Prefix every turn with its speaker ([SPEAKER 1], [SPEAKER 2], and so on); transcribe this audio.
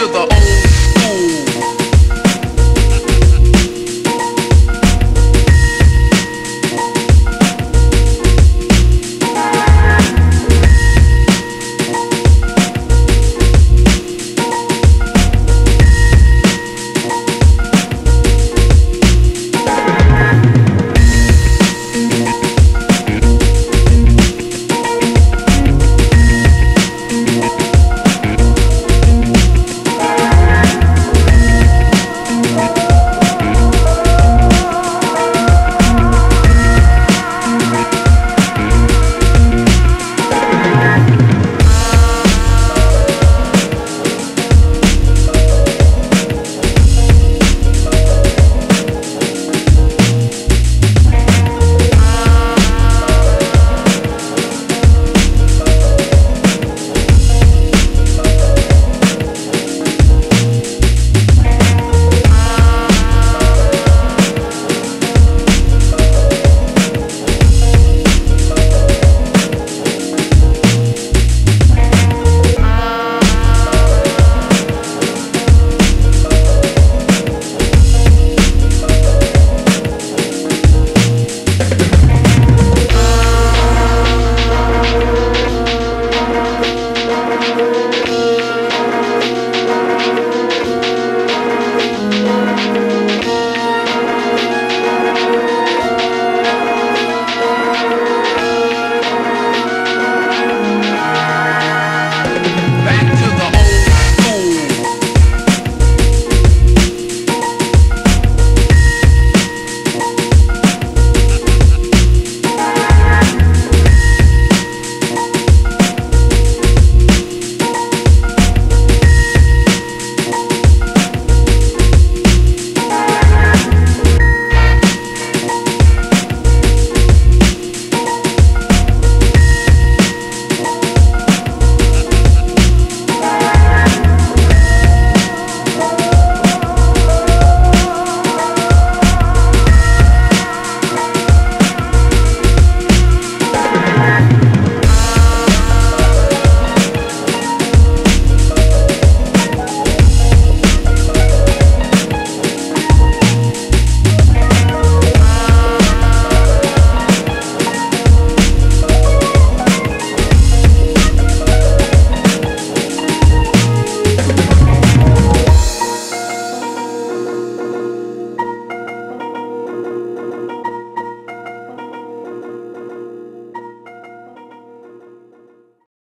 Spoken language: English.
[SPEAKER 1] you're the only